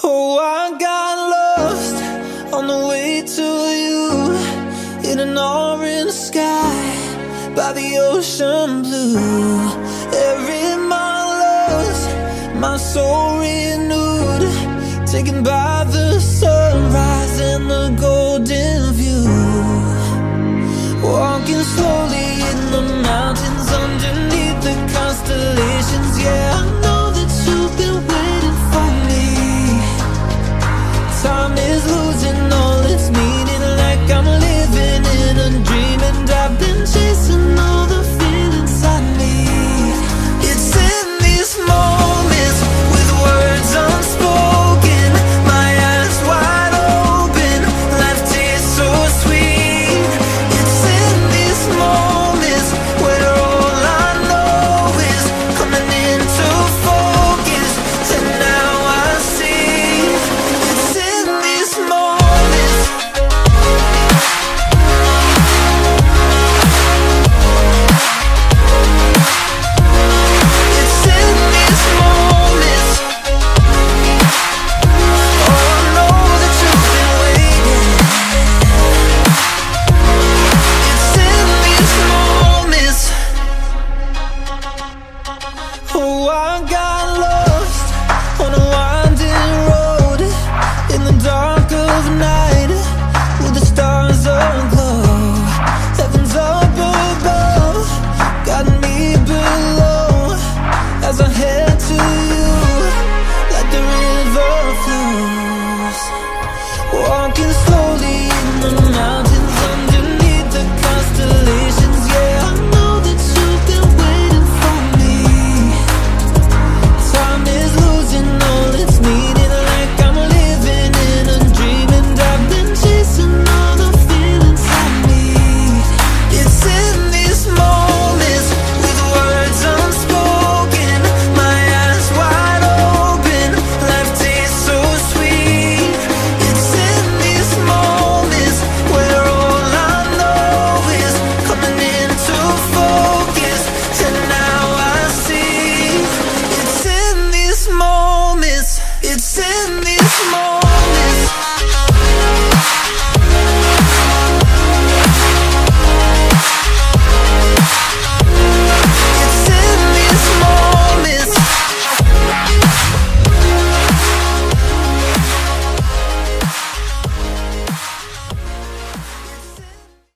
Oh, I got lost on the way to you in an orange sky by the ocean blue. Every mile lost, my soul renewed, taken by the sunrise and the golden Oh, I got lost on a winding road in the dark of night with the stars on glow. Heaven's up above, me below as I head to you. The river flows, walking slowly.